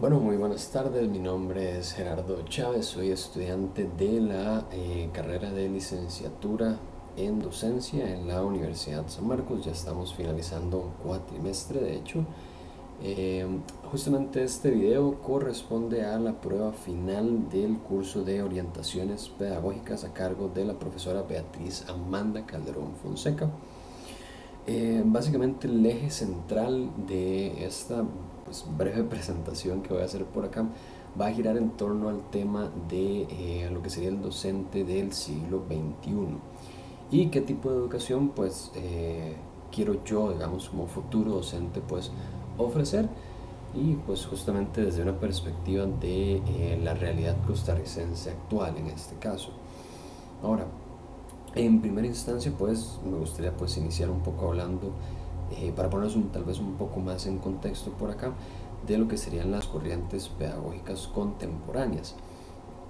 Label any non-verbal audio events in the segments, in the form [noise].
Bueno, muy buenas tardes. Mi nombre es Gerardo Chávez. Soy estudiante de la eh, carrera de licenciatura en docencia en la Universidad San Marcos. Ya estamos finalizando un cuatrimestre, de hecho. Eh, justamente este video corresponde a la prueba final del curso de orientaciones pedagógicas a cargo de la profesora Beatriz Amanda Calderón Fonseca. Eh, básicamente el eje central de esta pues, breve [laughs] presentación que voy a hacer por acá va a girar en torno al tema de eh, lo que sería el docente del siglo XXI y qué tipo de educación pues eh, quiero yo digamos como futuro docente pues ofrecer. Y pues justamente desde una perspectiva de la realidad costarricense actual en este caso. Ahora en primera instancia, pues me gustaría pues iniciar un poco hablando, eh, para ponernos un, tal vez un poco más en contexto por acá, de lo que serían las corrientes pedagógicas contemporáneas,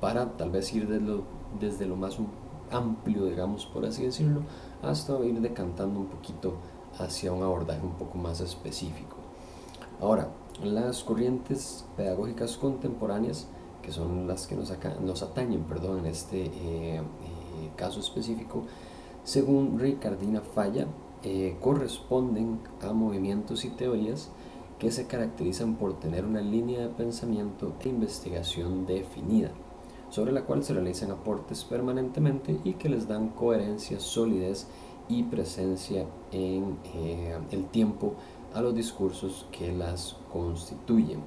para tal vez ir lo, desde lo más amplio, digamos, por así decirlo, hasta ir decantando un poquito hacia un abordaje un poco más específico. Ahora, las corrientes pedagógicas contemporáneas, que son las que nos, nos atañen perdón, en este eh, caso específico, según Ricardina Falla, eh, corresponden a movimientos y teorías que se caracterizan por tener una línea de pensamiento e investigación definida, sobre la cual se realizan aportes permanentemente y que les dan coherencia, solidez y presencia en eh, el tiempo a los discursos que las constituyen.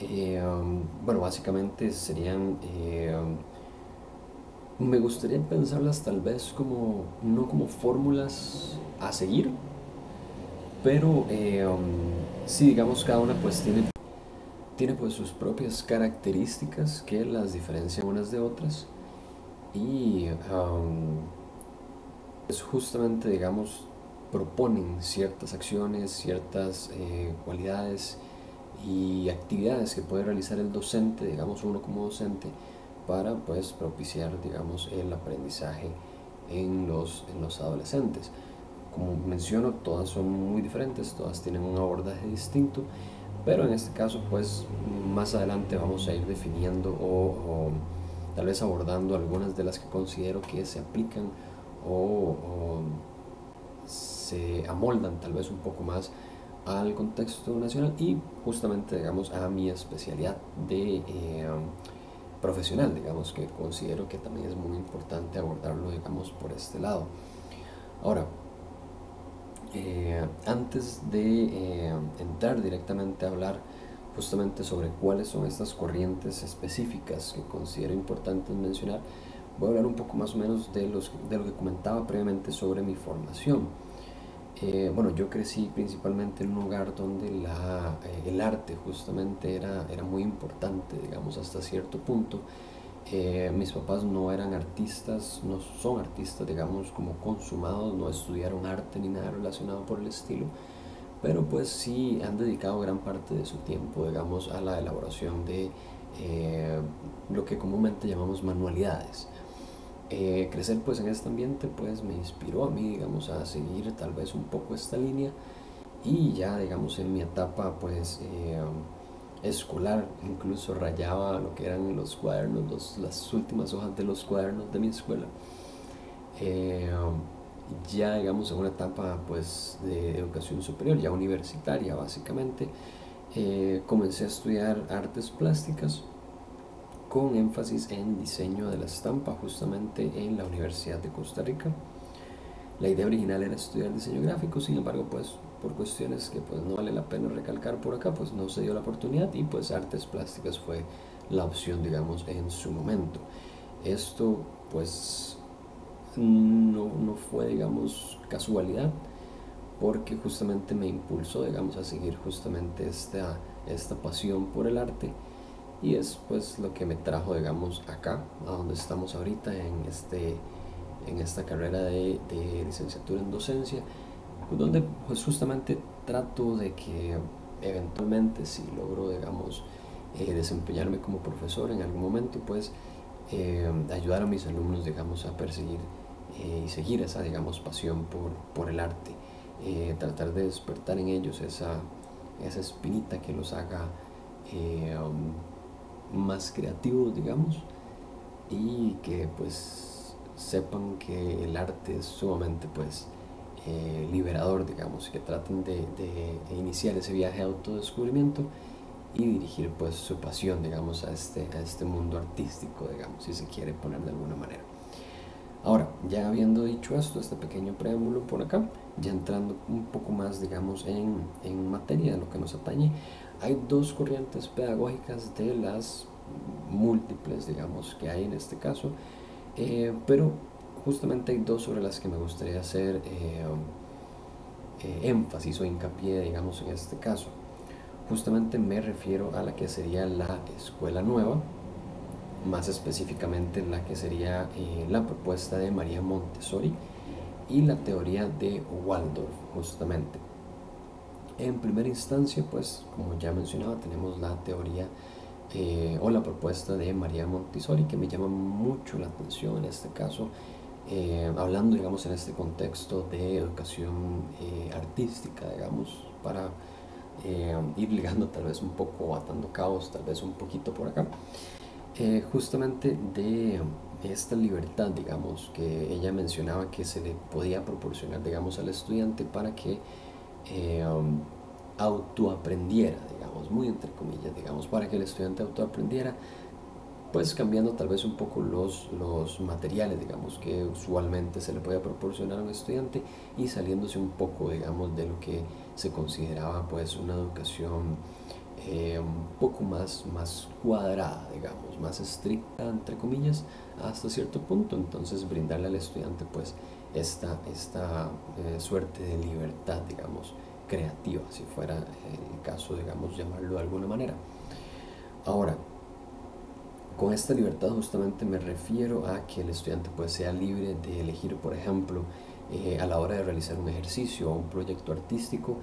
Eh, um, bueno, básicamente serían me gustaría pensarlas tal vez como, no como fórmulas a seguir, pero eh, um, sí, digamos, cada una pues tiene, tiene pues sus propias características que las diferencian unas de otras. Y um, pues justamente, digamos, proponen ciertas acciones, ciertas eh, cualidades y actividades que puede realizar el docente, digamos uno como docente, para pues propiciar digamos el aprendizaje en los, en los adolescentes. Como menciono, todas son muy diferentes, todas tienen un abordaje distinto, pero en este caso pues más adelante vamos a ir definiendo o, tal vez abordando algunas de las que considero que se aplican o, se amoldan tal vez un poco más al contexto nacional y justamente digamos a mi especialidad de eh, profesional, digamos, que considero que también es muy importante abordarlo, digamos, por este lado. Ahora, eh, antes de eh, entrar directamente a hablar justamente sobre cuáles son estas corrientes específicas que considero importantes mencionar, voy a hablar un poco más o menos de, los, de lo que comentaba previamente sobre mi formación. Eh, bueno, yo crecí principalmente en un hogar donde la, eh, el arte justamente era, era muy importante, digamos, hasta cierto punto. Eh, mis papás no eran artistas, no son artistas, digamos, como consumados, no estudiaron arte ni nada relacionado por el estilo, pero pues sí han dedicado gran parte de su tiempo, digamos, a la elaboración de lo que comúnmente llamamos manualidades. Eh, crecer pues en este ambiente pues me inspiró a mí digamos a seguir tal vez un poco esta línea. Y ya digamos en mi etapa pues eh, escolar incluso rayaba lo que eran los cuadernos las últimas hojas de los cuadernos de mi escuela. Eh, ya digamos en una etapa pues de educación superior ya universitaria básicamente comencé a estudiar artes plásticas con énfasis en diseño de la estampa justamente en la Universidad de Costa Rica. La idea original era estudiar diseño gráfico, sin embargo, pues por cuestiones que pues no vale la pena recalcar por acá, pues no se dio la oportunidad y pues artes plásticas fue la opción, digamos, en su momento. Esto pues no, no fue, digamos, casualidad, porque justamente me impulsó, digamos, a seguir justamente esta, esta pasión por el arte y es pues lo que me trajo digamos acá a donde estamos ahorita en este en esta carrera de, licenciatura en docencia donde pues justamente trato de que eventualmente si logro digamos eh, desempeñarme como profesor en algún momento pues eh, ayudar a mis alumnos digamos a perseguir eh, y seguir esa digamos pasión por, por el arte. Tratar de despertar en ellos esa, esa espinita que los haga eh, um, más creativos, digamos, y que pues sepan que el arte es sumamente pues eh, liberador, digamos, que traten de, iniciar ese viaje de autodescubrimiento y dirigir pues su pasión, digamos, a este, a este mundo artístico, digamos, si se quiere poner de alguna manera. Ahora, ya habiendo dicho esto, este pequeño preámbulo por acá, ya entrando un poco más, digamos, en, en materia de lo que nos atañe, hay dos corrientes pedagógicas de las múltiples, digamos, que hay en este caso, eh, pero justamente hay dos sobre las que me gustaría hacer eh, eh, énfasis o hincapié, digamos, en este caso. Justamente me refiero a la que sería la escuela nueva, más específicamente la que sería la propuesta de María Montessori y la teoría de Waldorf, justamente. En primera instancia, pues, como ya mencionaba, tenemos la teoría o la propuesta de María Montessori que me llama mucho la atención en este caso eh, hablando, digamos, en este contexto de educación eh, artística, digamos, para eh, ir ligando tal vez un poco, atando cabos, tal vez un poquito por acá, justamente de esta libertad, digamos, que ella mencionaba que se le podía proporcionar, digamos, al estudiante para que autoaprendiera, digamos, muy entre comillas, digamos, para que el estudiante autoaprendiera pues cambiando tal vez un poco los, los materiales, digamos, que usualmente se le puede proporcionar a un estudiante y saliéndose un poco, digamos, de lo que se consideraba pues una educación eh, un poco más, más cuadrada, digamos, más estricta, entre comillas, hasta cierto punto. Entonces, brindarle al estudiante pues esta, esta eh, suerte de libertad, digamos, creativa, si fuera el caso, digamos, llamarlo de alguna manera. Ahora, con esta libertad justamente me refiero a que el estudiante pues sea libre de elegir, por ejemplo, eh, a la hora de realizar un ejercicio o un proyecto artístico,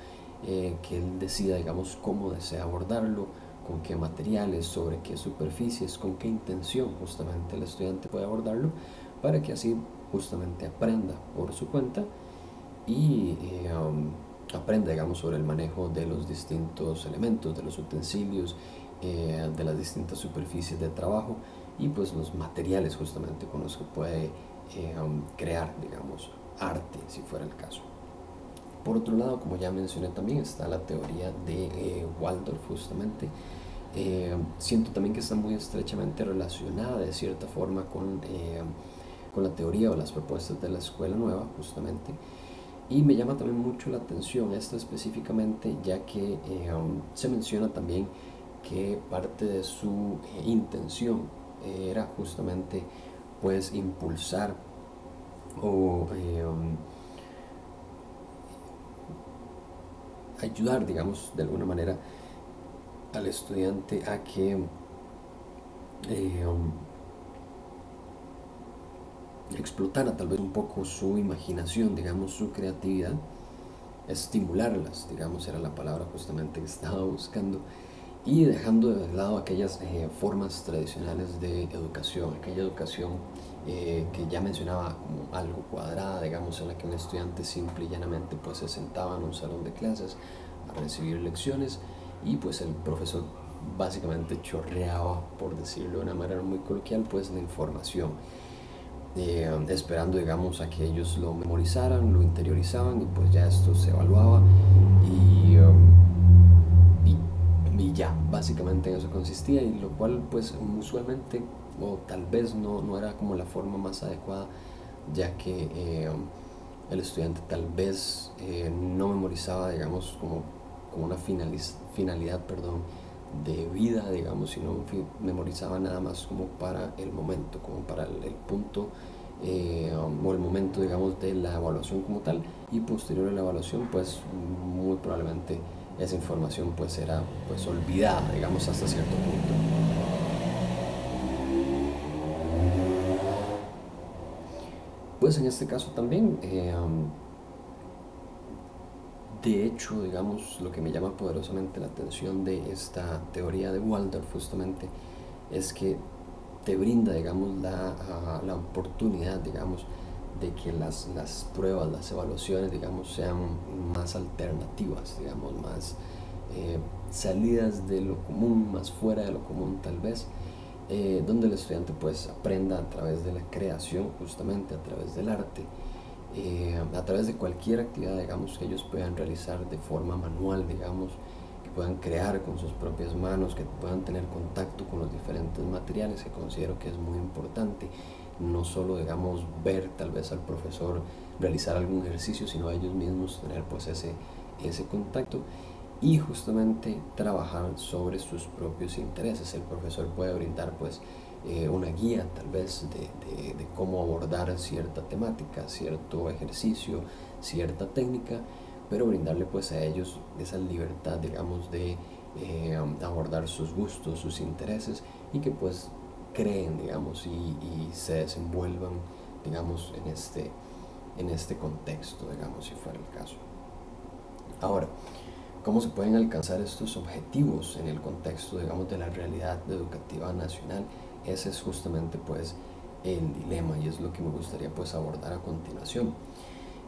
eh, que él decida, digamos, cómo desea abordarlo, con qué materiales, sobre qué superficies, con qué intención justamente el estudiante puede abordarlo, para que así justamente aprenda por su cuenta y eh, um, aprenda, digamos, sobre el manejo de los distintos elementos, de los utensilios eh, de las distintas superficies de trabajo y pues los materiales justamente con los que puede eh, um, crear, digamos, arte, si fuera el caso. Por otro lado, como ya mencioné también, está la teoría de Waldorf justamente. siento también que está muy estrechamente relacionada de cierta forma con, con la teoría o las propuestas de la escuela nueva justamente. Y me llama también mucho la atención esto específicamente, ya que um, se menciona también que parte de su eh, intención era justamente pues impulsar o eh, um, ayudar digamos de alguna manera al estudiante a que eh, um, explotara tal vez un poco su imaginación, digamos, su creatividad, estimularlas, digamos, era la palabra justamente que estaba buscando, y dejando de lado aquellas eh, formas tradicionales de educación, aquella educación eh, que ya mencionaba como algo cuadrada, digamos, en la que un estudiante simple y llanamente pues se sentaba en un salón de clases a recibir lecciones y pues el profesor básicamente chorreaba, por decirlo de una manera muy coloquial, pues la información. Eh, esperando digamos a que ellos lo memorizaran, lo interiorizaban y pues ya esto se evaluaba y um, y ya, básicamente en eso consistía, y lo cual pues usualmente o tal vez no, no era como la forma más adecuada, ya que eh, el estudiante tal vez eh, no memorizaba, digamos, como, como una finalidad perdón, de vida, digamos, sino memorizaba nada más como para el momento, como para el, punto eh, o el momento, digamos, de la evaluación como tal, y posterior a la evaluación, pues muy probablemente esa información pues era pues olvidada, digamos, hasta cierto punto. Pues en este caso también, eh, de hecho, digamos, lo que me llama poderosamente la atención de esta teoría de Waldorf justamente es que te brinda, digamos, la, ah, la oportunidad, digamos, de que las, las pruebas, las evaluaciones, digamos, sean más alternativas, digamos, más, eh, salidas de lo común, más fuera de lo común tal vez, eh, donde el estudiante pues aprenda a través de la creación, justamente a través del arte, eh, a través de cualquier actividad, digamos, que ellos puedan realizar de forma manual, digamos, que puedan crear con sus propias manos, que puedan tener contacto con los diferentes materiales, que considero que es muy importante, no solo, digamos, ver tal vez al profesor realizar algún ejercicio, sino ellos mismos tener pues ese, ese contacto y justamente trabajar sobre sus propios intereses. El profesor puede brindar pues eh, una guía tal vez de, de, cómo abordar cierta temática, cierto ejercicio, cierta técnica, pero brindarle pues a ellos esa libertad digamos de eh, abordar sus gustos, sus intereses y que pues creen digamos y, y se desenvuelvan digamos en este, en este contexto digamos si fuera el caso. Ahora, ¿Cómo se pueden alcanzar estos objetivos en el contexto, digamos, de la realidad educativa nacional? Ese es justamente, pues, el dilema y es lo que me gustaría, pues, abordar a continuación.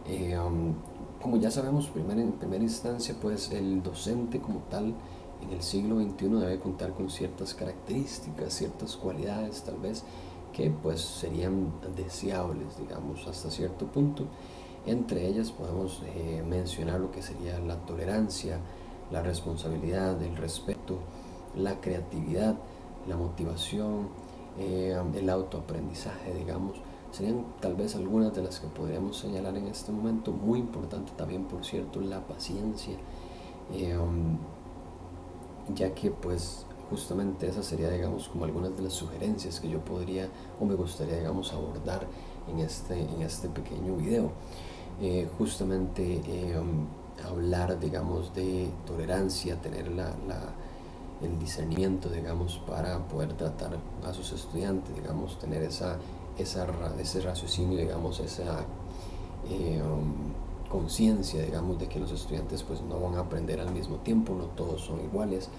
Eh, um, como ya sabemos, en primera instancia, pues, el docente como tal en el siglo XXI debe contar con ciertas características, ciertas cualidades, tal vez, que, pues, serían deseables, digamos, hasta cierto punto entre ellas podemos eh, mencionar lo que sería la tolerancia, la responsabilidad, el respeto, la creatividad, la motivación, eh, el autoaprendizaje, digamos. Serían tal vez algunas de las que podríamos señalar en este momento. Muy importante también, por cierto, la paciencia, eh, ya que pues justamente esa sería, digamos, como algunas de las sugerencias que yo podría o me gustaría, digamos, abordar en este, en este pequeño video. Eh, justamente hablar, digamos, de tolerancia, tener la, el discernimiento, digamos, para poder tratar a sus estudiantes, digamos, tener esa, esa ese raciocinio, digamos, esa eh, um, conciencia, digamos, de que los estudiantes pues no van a aprender al mismo tiempo, no todos son iguales,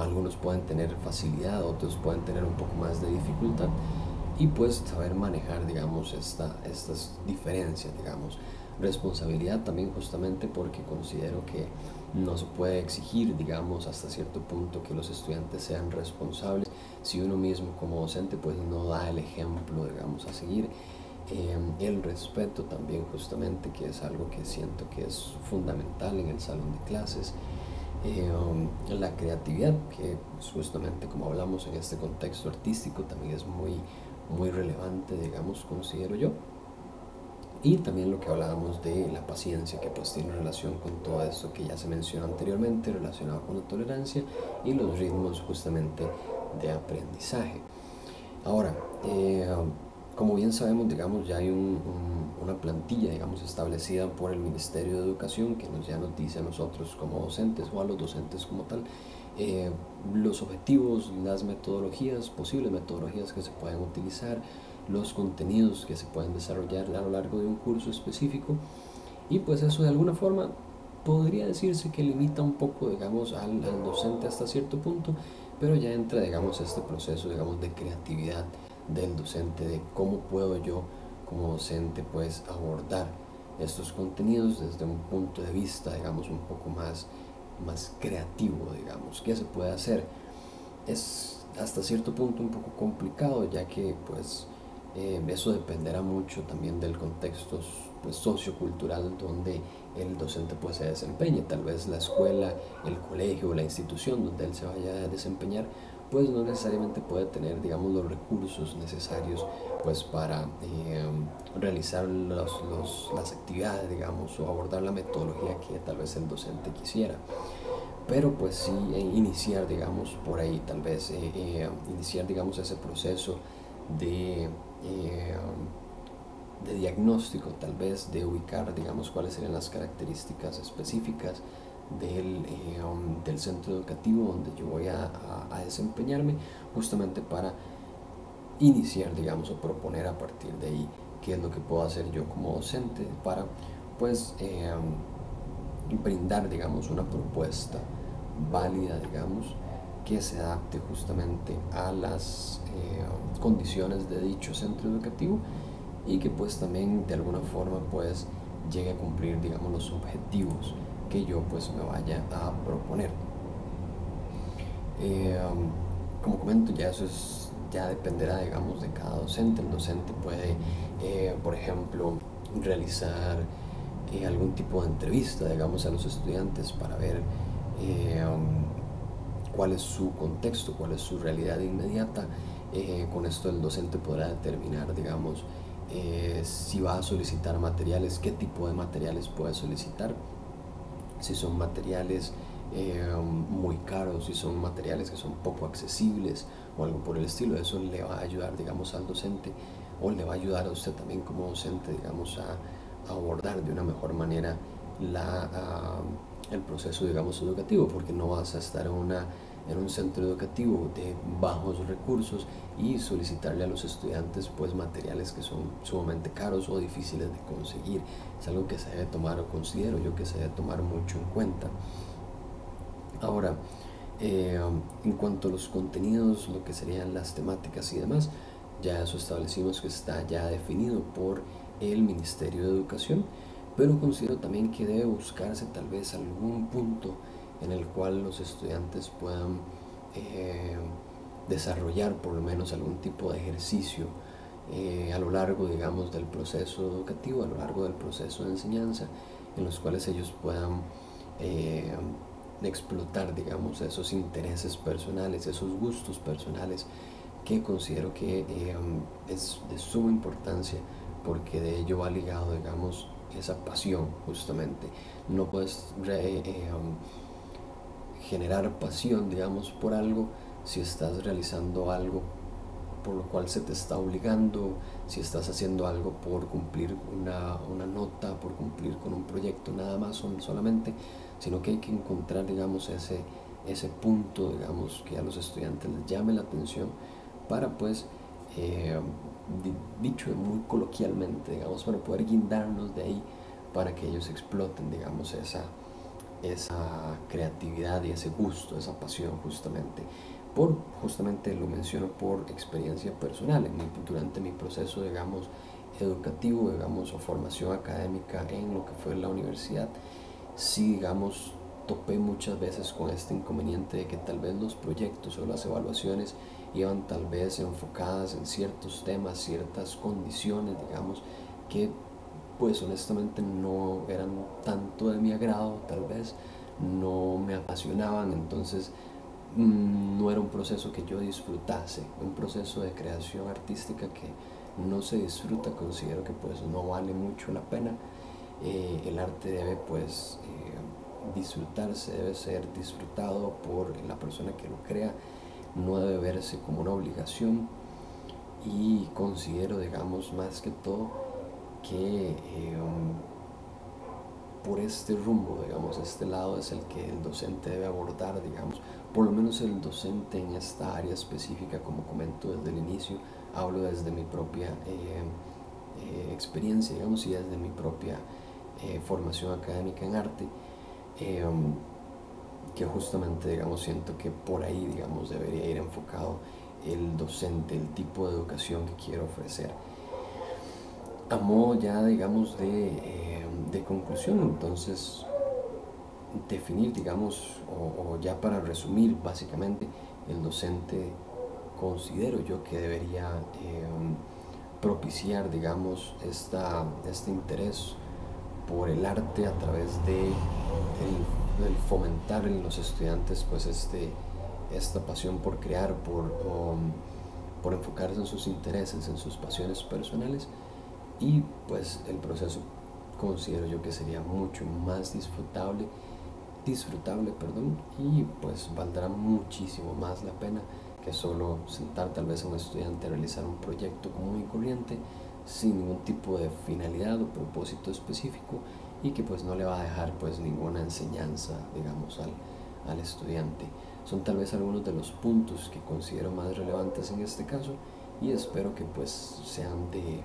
algunos pueden tener facilidad, otros pueden tener un poco más de dificultad y pues saber manejar, digamos, esta, estas diferencias, digamos. Responsabilidad también justamente porque considero que no se puede exigir, digamos, hasta cierto punto que los estudiantes sean responsables si uno mismo como docente pues no da el ejemplo, digamos, a seguir. Em, el respeto también justamente que es algo que siento que es fundamental en el salón de clases. Em, la creatividad, que justamente como hablamos en este contexto artístico también es muy muy relevante, digamos, considero yo. Y también lo que hablábamos de la paciencia, que pues tiene relación con todo esto que ya se mencionó anteriormente, relacionado con la tolerancia y los ritmos justamente de aprendizaje. Ahora, eh, como bien sabemos, digamos, ya hay una plantilla, digamos, establecida por el Ministerio de Educación que nos, ya nos dice a nosotros como docentes o a los docentes como tal eh, los objetivos, las metodologías, posibles metodologías que se pueden utilizar, los contenidos que se pueden desarrollar a lo largo de un curso específico y pues eso de alguna forma podría decirse que limita un poco digamos al, docente hasta cierto punto pero ya entra digamos este proceso digamos de creatividad del docente de cómo puedo yo como docente pues abordar estos contenidos desde un punto de vista digamos un poco más más creativo, digamos. ¿Qué se puede hacer? Es hasta cierto punto un poco complicado, ya que pues eh, eso dependerá mucho también del contexto pues, sociocultural donde el docente pues se desempeñe. Tal vez la escuela, el colegio, la institución donde él se vaya a desempeñar pues no necesariamente puede tener, digamos, los recursos necesarios pues para eh, realizar los, las actividades, digamos, o abordar la metodología que tal vez el docente quisiera. Pero pues sí, eh, iniciar, digamos, por ahí, tal vez, eh, iniciar, digamos, ese proceso de, de diagnóstico, tal vez, de ubicar, digamos, cuáles serían las características específicas del, eh, um, del centro educativo donde yo voy a, a, desempeñarme justamente para iniciar, digamos, o proponer a partir de ahí qué es lo que puedo hacer yo como docente para, pues, eh, um, brindar, digamos, una propuesta válida, digamos, que se adapte justamente a las eh, condiciones de dicho centro educativo y que pues también de alguna forma pues llegue a cumplir digamos los objetivos que yo pues me vaya a proponer. Um, como comento, ya eso es, ya dependerá, digamos, de cada docente. El docente puede, eh, por ejemplo, realizar eh, algún tipo de entrevista, digamos, a los estudiantes para ver um, cuál es su contexto, cuál es su realidad inmediata. con esto el docente podrá determinar, digamos, si va a solicitar materiales, qué tipo de materiales puede solicitar, si son materiales eh, muy caros, si son materiales que son poco accesibles o algo por el estilo, eso le va a ayudar, digamos, al docente o le va a ayudar a usted también como docente, digamos, a, abordar de una mejor manera la, el proceso, digamos, educativo, porque no vas a estar en, una, en un centro educativo de bajos recursos y solicitarle a los estudiantes pues materiales que son sumamente caros o difíciles de conseguir. Es algo que se debe tomar o considero yo que se debe tomar mucho en cuenta. Ahora, eh, en cuanto a los contenidos, lo que serían las temáticas y demás, ya eso establecimos que está ya definido por el Ministerio de Educación, pero considero también que debe buscarse tal vez algún punto en el cual los estudiantes puedan eh, desarrollar por lo menos algún tipo de ejercicio eh, a lo largo, digamos, del proceso educativo, a lo largo del proceso de enseñanza, en los cuales ellos puedan explotar, digamos, esos intereses personales, esos gustos personales que considero que eh, es de suma importancia porque de ello va ligado, digamos, esa pasión justamente. No puedes eh, generar pasión, digamos, por algo si estás realizando algo por lo cual se te está obligando, si estás haciendo algo por cumplir una, una nota, por cumplir con un proyecto, nada más solamente sino que hay que encontrar, digamos, ese, ese punto, digamos, que a los estudiantes les llame la atención para, pues, eh, dicho muy coloquialmente, digamos, para poder guindarnos de ahí, para que ellos exploten, digamos, esa, esa creatividad y ese gusto, esa pasión justamente. Por, justamente lo menciono por experiencia personal, en durante mi proceso, digamos, educativo, digamos, o formación académica en lo que fue la universidad, sí, digamos, topé muchas veces con este inconveniente de que tal vez los proyectos o las evaluaciones iban tal vez enfocadas en ciertos temas, ciertas condiciones, digamos, que pues honestamente no eran tanto de mi agrado, tal vez no me apasionaban, entonces mm, no era un proceso que yo disfrutase, un proceso de creación artística que no se disfruta, considero que pues no vale mucho la pena. Eh, el arte debe pues eh, disfrutarse, debe ser disfrutado por la persona que lo crea, no debe verse como una obligación. Y considero digamos más que todo que eh, por este rumbo, digamos, este lado es el que el docente debe abordar, digamos, por lo menos el docente en esta área específica, como comento desde el inicio, hablo desde mi propia experiencia, digamos, y desde mi propia eh, formación académica en arte, em, que justamente, digamos, siento que por ahí, digamos, debería ir enfocado el docente, el tipo de educación que quiero ofrecer. A ya, digamos, de, em, de conclusión, entonces, definir, digamos, o, ya para resumir, básicamente, el docente considero yo que debería em, propiciar, digamos, esta, este interés por el arte a través de el, fomentar en los estudiantes pues este, esta pasión por crear, por, por enfocarse en sus intereses, en sus pasiones personales y pues el proceso considero yo que sería mucho más disfrutable disfrutable perdón y pues valdrá muchísimo más la pena que solo sentar tal vez a un estudiante a realizar un proyecto común y corriente sin ningún tipo de finalidad o propósito específico y que pues no le va a dejar pues ninguna enseñanza digamos al, al estudiante. Son tal vez algunos de los puntos que considero más relevantes en este caso y espero que pues sean de,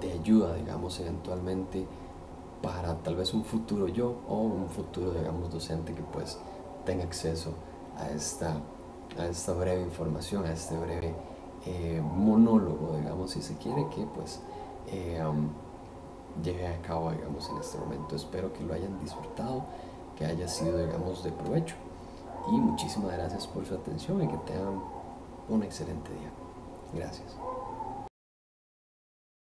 de ayuda digamos eventualmente para tal vez un futuro yo o un futuro digamos docente que pues tenga acceso a esta, a esta breve información, a este breve eh, monólogo, digamos, si se quiere, que pues eh, um, llegue a cabo, digamos, en este momento. Espero que lo hayan disfrutado, que haya sido, digamos, de provecho. y muchísimas gracias por su atención y que tengan un excelente día. Gracias.